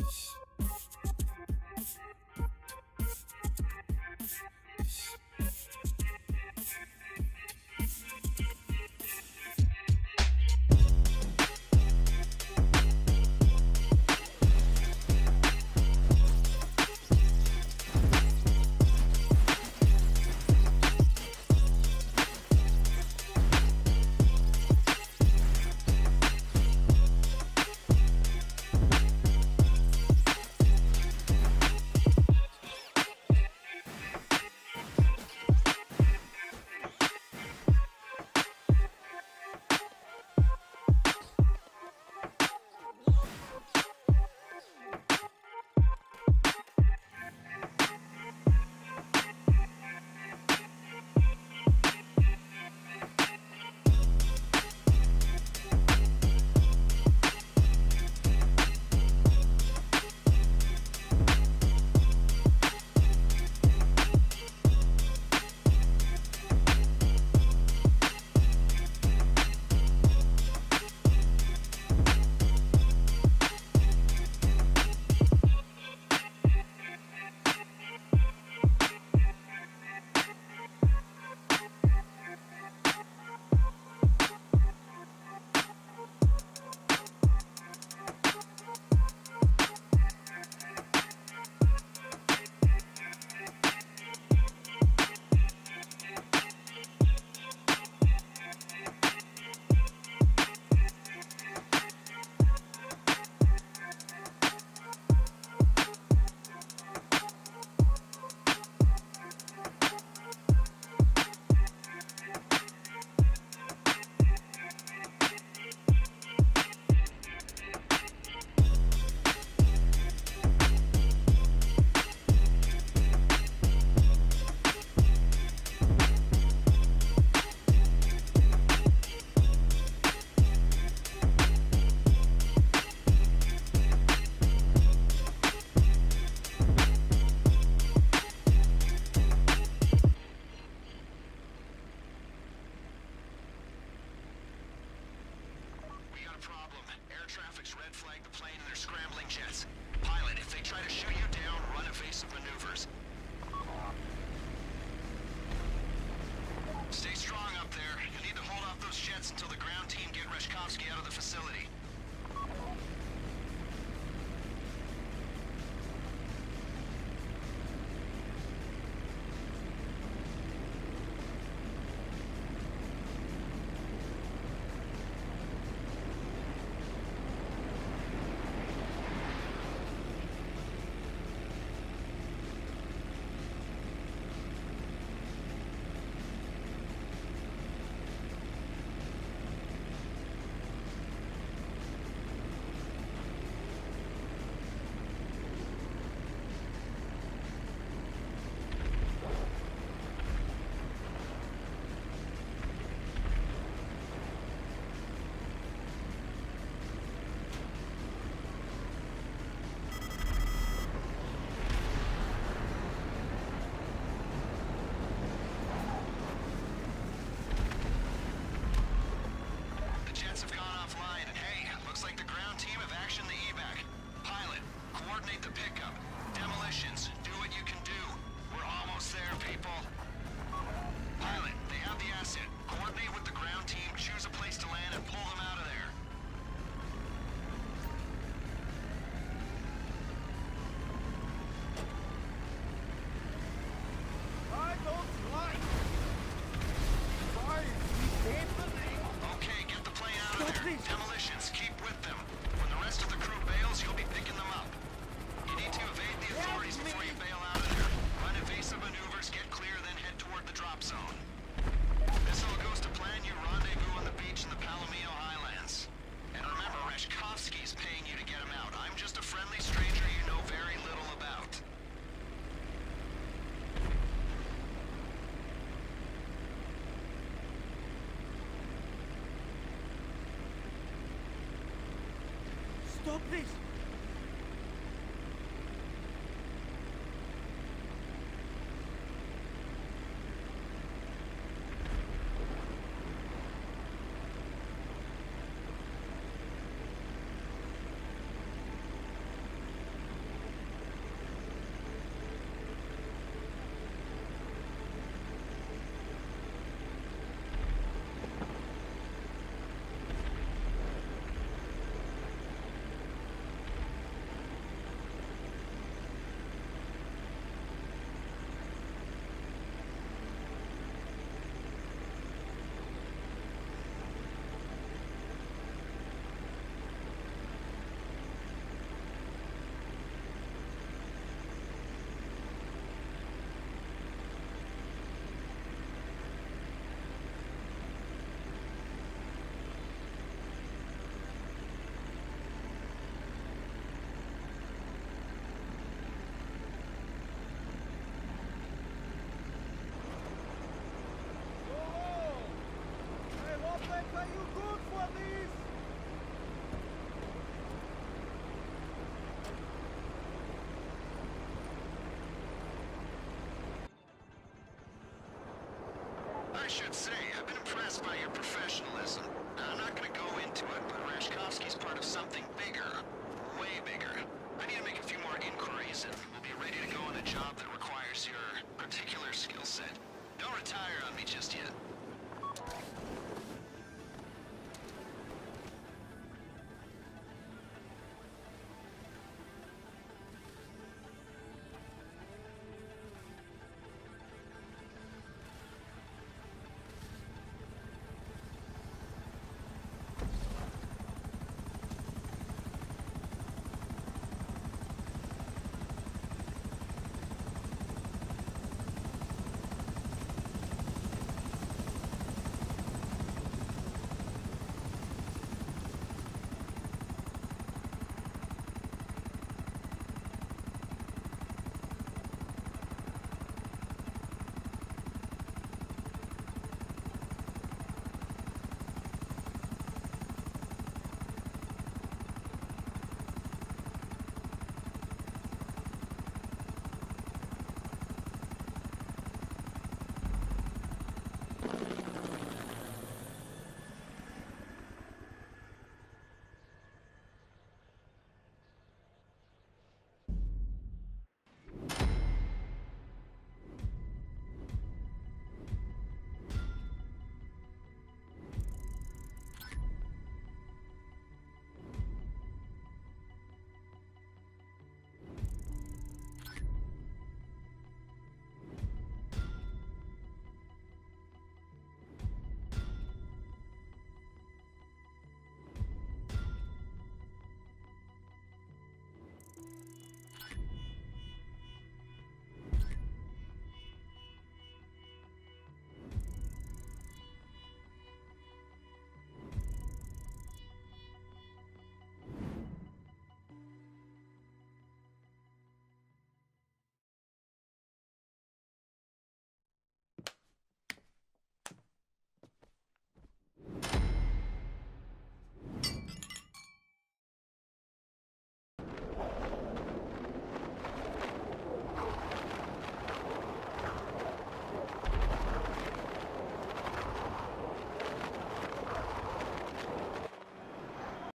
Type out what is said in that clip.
Peace. traffic's red flagged the plane and they're scrambling jets. Pilot, if they try to shoot you down, run evasive maneuvers. Stay strong up there. You need to hold off those jets until the ground team get Rashkovsky out of the facility. Stop this! Should say, I've been impressed by your professionalism. I'm not gonna go into it, but Rashkovsky's part of something bigger. Way bigger. I need to make a few more inquiries, and we'll be ready to go on a job that requires your particular skill set. Don't retire on me just yet.